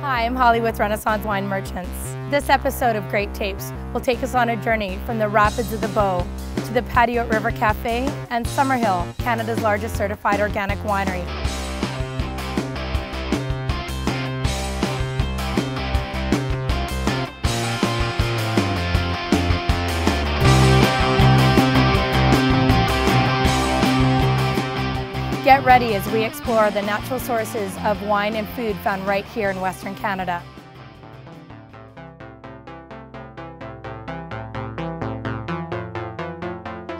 Hi, I'm Holly with Renaissance Wine Merchants. This episode of Grape Tapes will take us on a journey from the Rapids of the Bow to the Patio River Cafe and Summerhill, Canada's largest certified organic winery. Get ready as we explore the natural sources of wine and food found right here in Western Canada.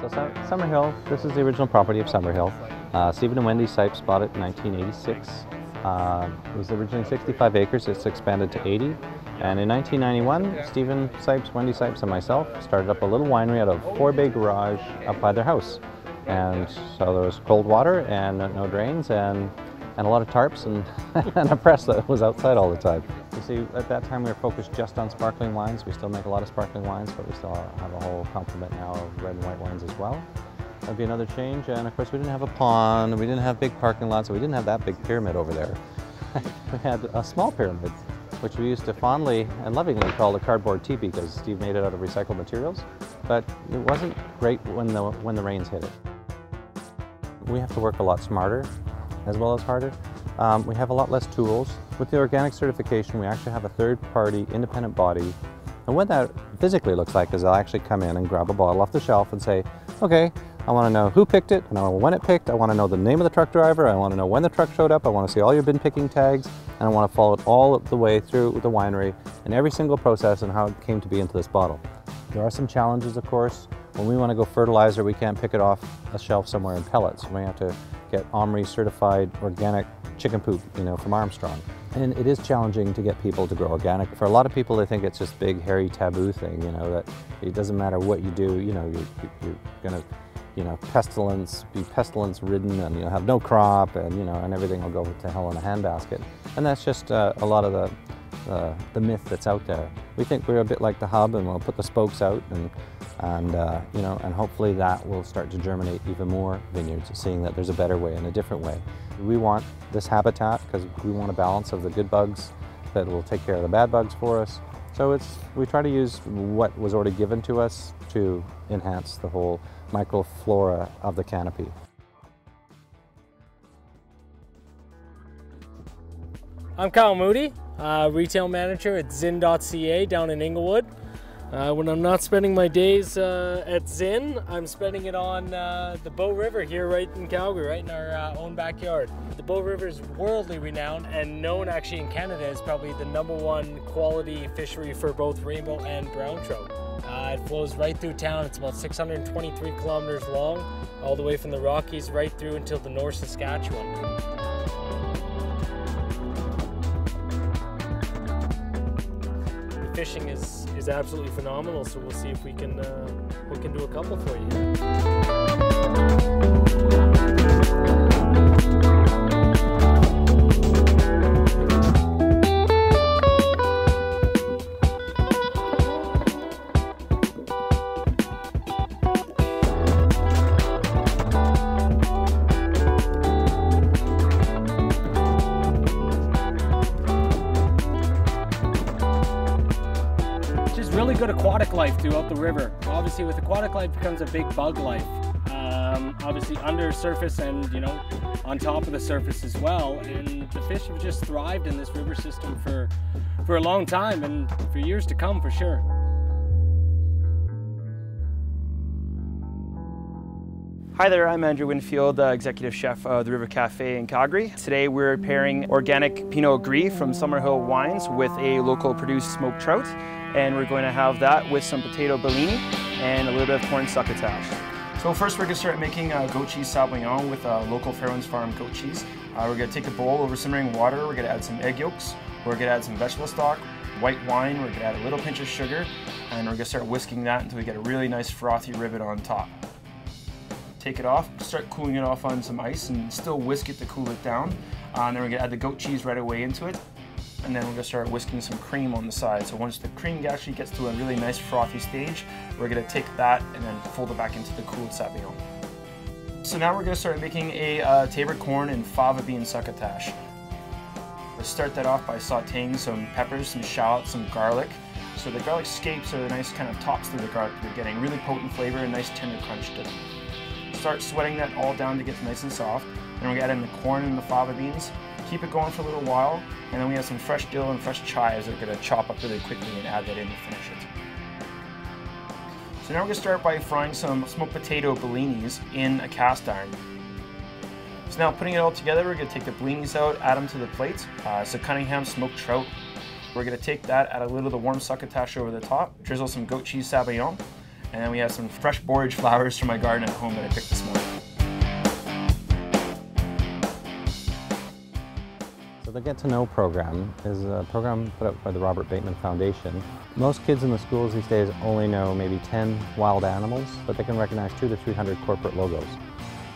So Summerhill, this is the original property of Summerhill. Uh, Stephen and Wendy Cipes bought it in 1986. Uh, it was originally 65 acres, it's expanded to 80. And in 1991, Stephen Cipes, Wendy Cipes, and myself started up a little winery out of a four bay garage up by their house. And so there was cold water and no drains and, and a lot of tarps and, and a press that was outside all the time. You see, at that time we were focused just on sparkling wines. We still make a lot of sparkling wines, but we still have a whole complement now of red and white wines as well. That'd be another change. And of course we didn't have a pond, we didn't have big parking lots, so we didn't have that big pyramid over there. we had a small pyramid, which we used to fondly and lovingly call a cardboard teepee because Steve made it out of recycled materials. But it wasn't great when the, when the rains hit it. We have to work a lot smarter as well as harder. Um, we have a lot less tools. With the organic certification, we actually have a third-party independent body. And what that physically looks like is they'll actually come in and grab a bottle off the shelf and say, okay, I want to know who picked it, and I know when it picked, I want to know the name of the truck driver, I want to know when the truck showed up, I want to see all your bin picking tags, and I want to follow it all the way through the winery and every single process and how it came to be into this bottle. There are some challenges, of course. When we want to go fertilizer, we can't pick it off a shelf somewhere in pellets. We have to get OMRI certified organic chicken poop, you know, from Armstrong. And it is challenging to get people to grow organic. For a lot of people, they think it's this big, hairy, taboo thing, you know, that it doesn't matter what you do, you know, you're, you're gonna, you know, pestilence, be pestilence ridden and, you know, have no crop and, you know, and everything will go to hell in a handbasket. And that's just uh, a lot of the, uh, the myth that's out there. We think we're a bit like the hub and we'll put the spokes out and and uh, you know, and hopefully that will start to germinate even more vineyards, seeing that there's a better way and a different way. We want this habitat because we want a balance of the good bugs that will take care of the bad bugs for us. So it's we try to use what was already given to us to enhance the whole microflora of the canopy. I'm Kyle Moody, uh, retail manager at Zin.ca down in Inglewood. Uh, when I'm not spending my days uh, at Zin, I'm spending it on uh, the Bow River here right in Calgary, right in our uh, own backyard. The Bow River is worldly renowned and known actually in Canada as probably the number one quality fishery for both rainbow and brown trout. Uh, it flows right through town. It's about 623 kilometers long, all the way from the Rockies right through until the North Saskatchewan. fishing is is absolutely phenomenal. So we'll see if we can uh, we can do a couple for you. Good aquatic life throughout the river. Obviously with aquatic life becomes a big bug life. Um, obviously under surface and you know on top of the surface as well and the fish have just thrived in this river system for for a long time and for years to come for sure. Hi there, I'm Andrew Winfield, uh, Executive Chef of the River Cafe in Calgary. Today we're pairing organic Pinot Gris from Summerhill Wines with a local produced smoked trout and we're going to have that with some potato bellini and a little bit of corn succotash. So first we're going to start making uh, goat cheese sabayon with uh, local Fairwinds Farm goat cheese. Uh, we're going to take a bowl over simmering water, we're going to add some egg yolks, we're going to add some vegetable stock, white wine, we're going to add a little pinch of sugar, and we're going to start whisking that until we get a really nice frothy rivet on top. Take it off, start cooling it off on some ice and still whisk it to cool it down. Uh, and then we're going to add the goat cheese right away into it and then we're gonna start whisking some cream on the side. So once the cream actually gets to a really nice frothy stage, we're gonna take that and then fold it back into the cooled sabayon. So now we're gonna start making a uh, corn and fava bean succotash. Let's start that off by sauteing some peppers, some shallots, some garlic. So the garlic scapes are the nice kind of tops to the garlic you're getting. Really potent flavor and nice tender crunch to them. Start sweating that all down to get nice and soft. Then we're gonna add in the corn and the fava beans. Keep it going for a little while. And then we have some fresh dill and fresh chives that we're gonna chop up really quickly and add that in to finish it. So now we're gonna start by frying some smoked potato bellinis in a cast iron. So now putting it all together, we're gonna take the bellinis out, add them to the plate. Uh, so Cunningham smoked trout. We're gonna take that, add a little of the warm succotash over the top, drizzle some goat cheese sabayon, and then we have some fresh borage flowers from my garden at home that I picked this morning. So the Get to Know program is a program put up by the Robert Bateman Foundation. Most kids in the schools these days only know maybe 10 wild animals, but they can recognize two to 300 corporate logos.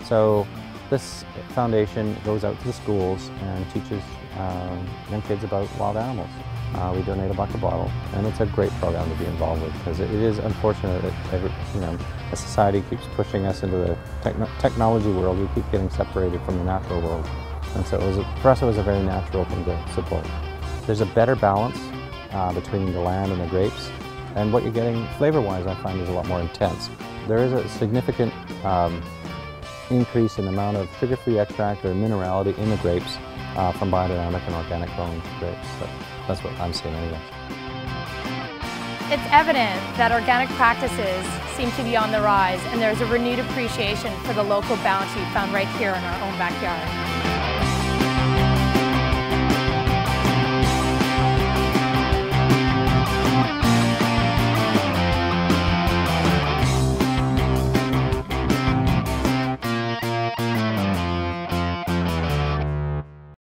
So this foundation goes out to the schools and teaches um, young kids about wild animals. Uh, we donate a bucket bottle, and it's a great program to be involved with because it is unfortunate that every, you know, a society keeps pushing us into the techno technology world. We keep getting separated from the natural world, and so it was, for us it was a very natural thing to support. There's a better balance uh, between the land and the grapes, and what you're getting flavor-wise, I find, is a lot more intense. There is a significant um, increase in the amount of sugar-free extract or minerality in the grapes uh, from biodynamic and organic growing grapes. So that's what I'm seeing anyway. It's evident that organic practices seem to be on the rise and there's a renewed appreciation for the local bounty found right here in our own backyard.